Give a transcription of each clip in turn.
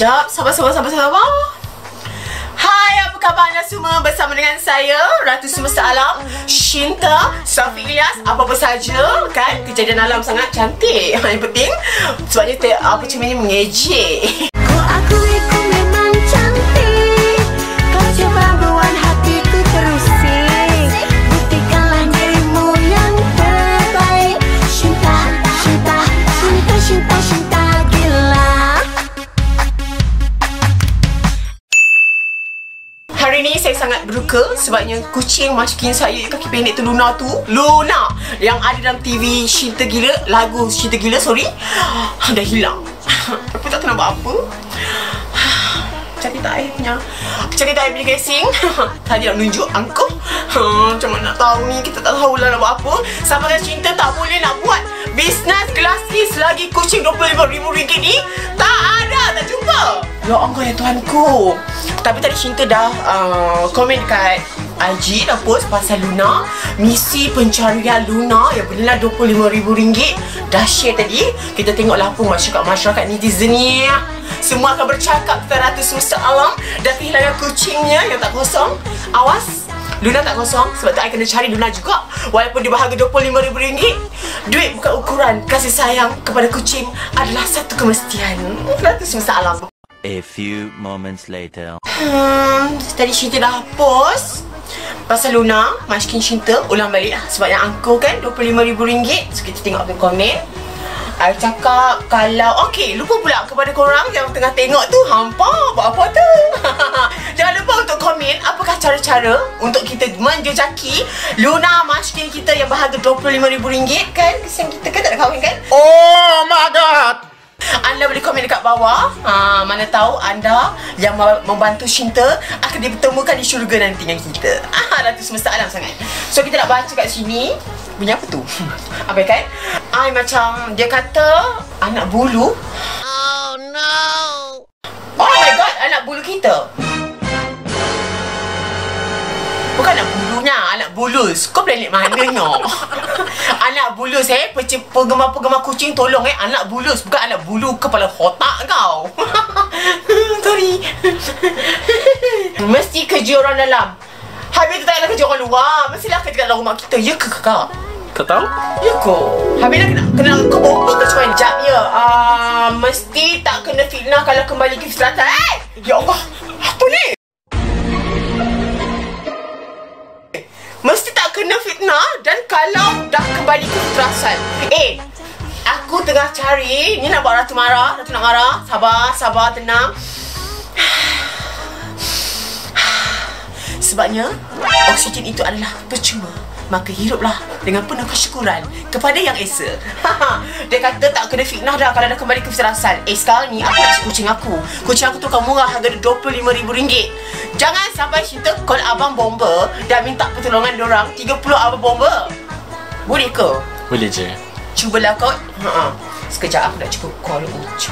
Sekejap, sabar, sabar, sabar, sabar. Hai, apa khabar anda semua? Bersama dengan saya, Ratu Semesta Alam, Shinta, Safi Ilyas, apa-apa saja, kan? Kejadian alam sangat cantik. Yang penting, sebabnya apa macam ini mengejek. Hari ni saya sangat berduka sebabnya kucing masukin saya kaki pendek tu Luna tu. Luna! Yang ada dalam TV Cinta Gila lagu Cinta Gila sorry. Dah hilang. Aku tak tahu nak buat apa. Cari tak air punya. Cari tak air punya casing. Tadi nak menunjuk angkuh. Macam mana nak tahu ni? Kita tak tahu lah nak buat apa. Dengan cinta tak boleh nak buat bisnes glasis lagi kucing RM25,000 ni tak ada. Tak jumpa ya Allah ya Tuhanku. Tapi tadi cinta dah uh, komen dekat IG dah post pasal Luna. Misi pencarian Luna yang bernilai RM25,000. Dah share tadi. Kita tengoklah apa masyarakat-masyarakat netizen ni. Semua akan bercakap tentang Ratu Semesta Alam Dan kehilangan kucingnya yang tak kosong. Awas Luna tak kosong Sebab tu I kena cari Luna juga. Walaupun dia berharga RM25,000. Duit bukan ukuran Kasih sayang kepada kucing Adalah satu kemestian. Ratu Semesta Alam A few moments later. Hmm, tadi Shinta dah post Pasal Luna, Mashkin Shinta ulang balik lah Sebab yang angkor kan RM25,000 So kita tengok apa komen I cakap kalau Okay, lupa pula kepada korang yang tengah tengok tu Hampa, buat apa tu? Jangan lupa untuk komen Apakah cara-cara untuk kita menjejaki Luna Mashkin kita yang berharga RM25,000 kan? Kesian kita kan tak nak kahwin kan? Oh my god! Anda boleh komen dekat bawah. Ha, Mana tahu anda yang membantu Shinta Akan dipertemukan di syurga nanti dengan kita. Ah, Ratu semesta alam sangat. So kita nak baca kat sini. Bunyi apa tu? Apa kan? I macam dia kata Anak bulu. Oh no. Oh my god, anak bulu kita bulus. Kau planet mananya? anak bulus eh, Pece- penggemar-penggemar kucing tolong eh. Anak bulus, bukan anak bulu kepala otak kau. Sorry. Mesti kerja orang dalam. Habis tu tak ada kerja orang luar. Mestilah kerja dalam rumah kita. Ya ke kakak? Kau tahu? Ya ko. Habis dah kena kena kau bobo ke cuma jap ya. Ah, mesti tak kena fitnah kalau kembali ke fitratan. Eh! Ya Allah. Kena fitnah dan kalau dah kembali ke fitratan. Eh, aku tengah cari. Ni nak buat Ratu marah. Ratu nak marah. Sabar, sabar, tenang. Sebabnya oksigen itu adalah percuma Maka hiruplah dengan penuh kesyukuran Kepada yang Esa. Dia kata tak kena fitnah dah kalau dah kembali ke firasal Eh sekarang ni aku nak kucing aku. Kucing aku tu kan murah harga RM25,000. Jangan sampai cerita call abang bomba Dan minta pertolongan dorang 30 abang bomba. Boleh ke? Boleh je. Cubalah kau ha Sekejap aku nak cuba call Ucu.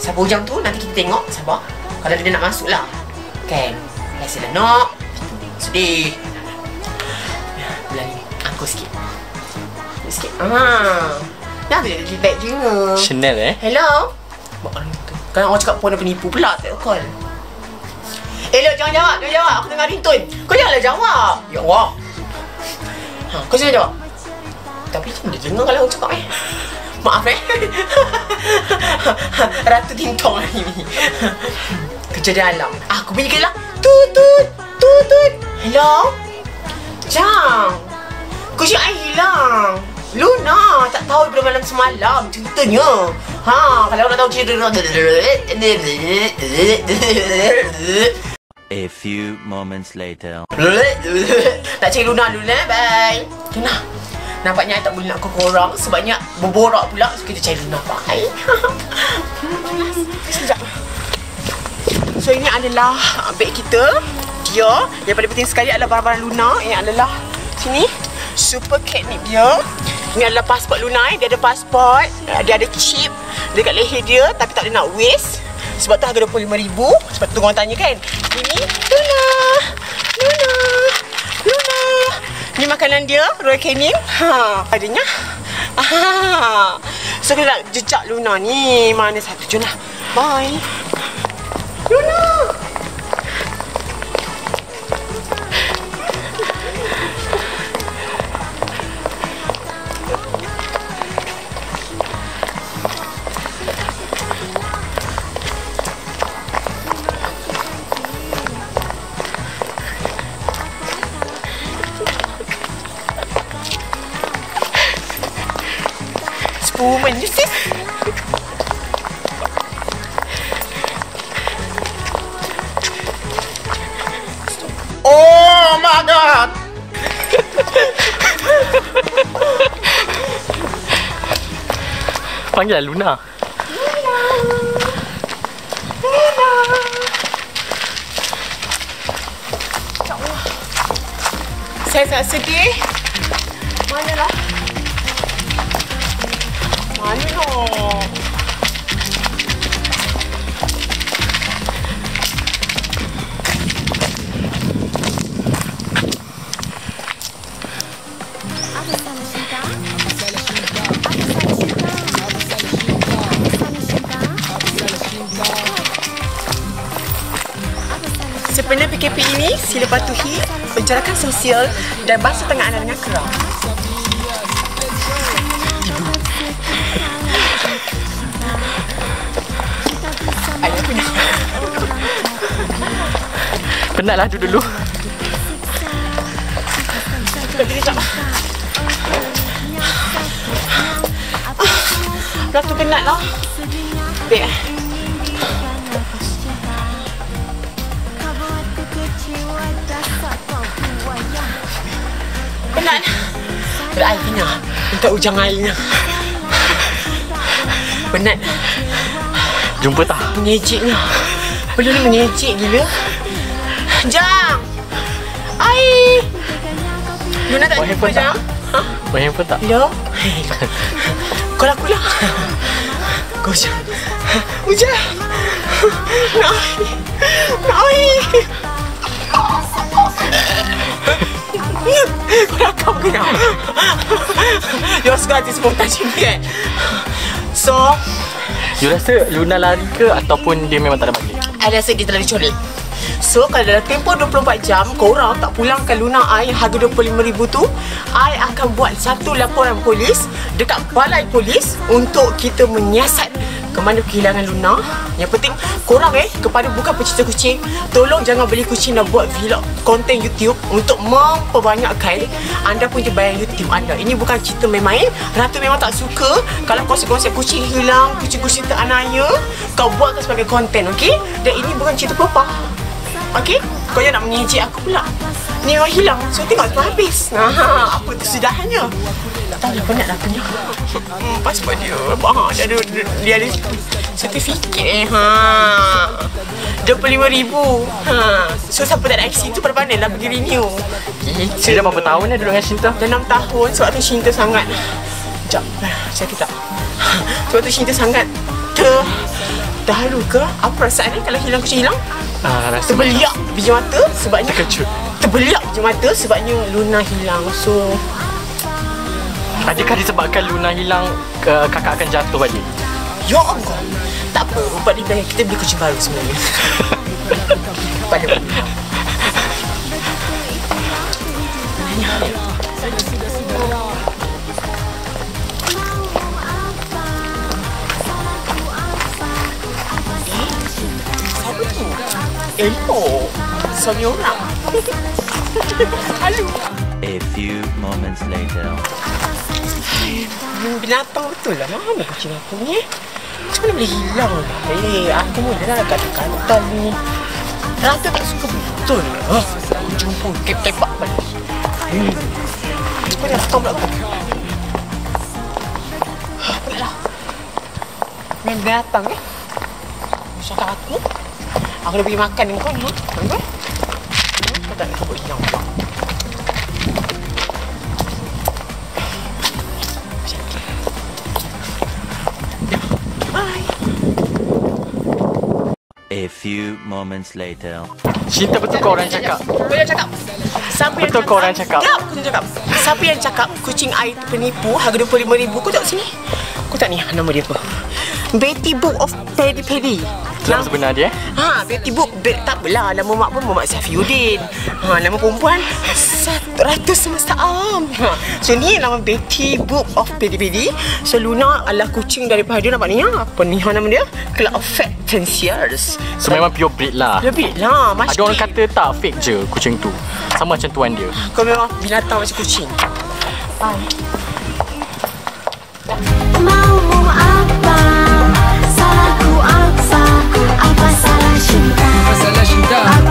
Sabar hujang tu nanti kita tengok. Sabar. Kalau dia nak masuk lah Kan? Biasalah nak. Sedih Angkut sikit. Sikit. Haa Dah boleh jadi baik juga. Chanel eh? Hello? Buat orang tu Kan orang cakap pun ada penipu pula Tak call. Hello jangan jawab Jangan jawab. Aku tengah ringtone. Kau janganlah jawab. Ya Allah ha, Kau jangan jawab. Tapi macam dia dengar kalau aku cakap eh? Maaf eh? Ratu Tintong hari ni. Kejadian alam. Aku bunyi lah. Tutut Tutut Hello? Jang Kucing I hilang. Luna Tak tahu daripada malam semalam Ceritanya. Ha Kalau nak tahu cerita A few moments later. Tak cari Luna dulu eh. Bye. Luna Nampaknya I tak boleh nak call korang Sebabnya berborak pula So kita cari Luna Bye. Sekejap. So ini adalah beg kita. Dia Yang paling penting sekali adalah barang-barang Luna. Ini adalah Sini Super catnip dia Ini adalah pasport Luna eh. Dia ada pasport Dia ada chip Dekat leher dia Tapi tak ada nak waste Sebab tu harga RM25,000 Sebab tu orang tanya kan Ini Luna Luna Luna Ni makanan dia Royal Canin Ha Adanya Ah. So kita nak jejak Luna ni Mana satu Jom lah Bye. Luna! Spoon you sis. Oh my god! Panggil lah Luna. Saya sangat sedih. Manalah? Apa salah cinta? Sempena PKP ini, sila patuhi penjarakan sosial dan basuh tangan anda dengan kerang. Penatlah tu dulu. Bagi dia tak. Belah tu penat lah. Baik eh. Penat. Belah air kena. Minta ujang airnya. Penat. Jumpa tak? Mengejeknya. Belum ni mengejek gila. Jang! Air! Luna tak jumpa? Jang? Ha? Main handphone tak? Hello? Kau laku lah. Kau Jang. Ujang! Nak! Nak air! Kau rakam ke nak? Your suka hati semua tak cinta kan? So, You rasa Luna lari ke ataupun dia memang tak ada balik? I rasa dia telah diculik. So, kalau dalam tempoh 24 jam, korang tak pulangkan Luna I harga RM25,000 tu, I akan buat satu laporan polis dekat balai polis untuk kita menyiasat ke mana kehilangan Luna. Yang penting, korang eh, kepada bukan pecinta kucing, tolong jangan beli kucing dan buat vlog konten YouTube untuk memperbanyakkan anda punya bayar YouTube anda. Ini bukan cerita main-main. Ratu memang tak suka kalau konsep-konsep kucing hilang, kucing-kucing teranaya, kau buatkan sebagai konten, okey? Dan ini bukan cerita pepah. Okey? Kau jangan nak mengejek aku pula. Ni orang hilang. So tengok sampai habis. Ha, apa kesudahannya? Tak tahu dah penat dah punya. Hmm, pasport dia. Ha, dia ada dia ada sertifikat eh. Ha. RM25,000. Ha. So siapa tak ada IC tu pada pandai lah pergi renew. Dia dah berapa tahun dah duduk dengan Cinta? Dah 6 tahun sebab tu cinta sangat. Sekejap. Saya tidak. Sebab tu cinta sangat. Ter... Dahulu ke? Apa perasaan ni kalau hilang kucing hilang? Ah, rasa Terbeliak biji mata sebabnya Terkejut. Terbeliak biji mata sebabnya Luna hilang. So, Adakah disebabkan Luna hilang ke kakak akan jatuh balik? ya Allah. Tak apa, ubat di belakang kita beli kucing baru sebenarnya. Pada Siapa Elmo. Suami orang. Halo. A few moments later. Binatang betul lah. Mana kucing aku ni? eh? Macam mana boleh hilang lah? Eh, aku mula dah kata-kata ni. Rata tak suka betul lah. Aku jumpa kep-kepak balik. Hmm. Kau dah tahu pula aku. Main binatang eh. Cakap aku. Aku dah pergi makan ni. Ha? Kau tak nak sebut hilang pula. A few moments later. Cinta betul kau orang cakap. Kau yang cakap Siapa yang Betul kau orang cakap. Ya, aku yang cakap Siapa yang cakap kucing air tu penipu harga RM25,000 Kau tengok sini Kau tak ni nama dia apa Betty Book of Pedi Pedi. Nama sebenar dia eh? Ha, Betty Book be, tak apalah nama mak pun Muhammad Safiuddin. Ha, nama perempuan Ratu Semesta Am. Ha, so ni nama Betty Book of Pedi Pedi. So Luna adalah kucing daripada nampak ni ha. Apa ni ha, nama dia? Club of Fat Fanciers. So memang pure breed lah lebih lah Mas Ada orang kata tak fake je kucing tu Sama macam tuan dia Kau memang binatang macam kucing Maumu Apa salah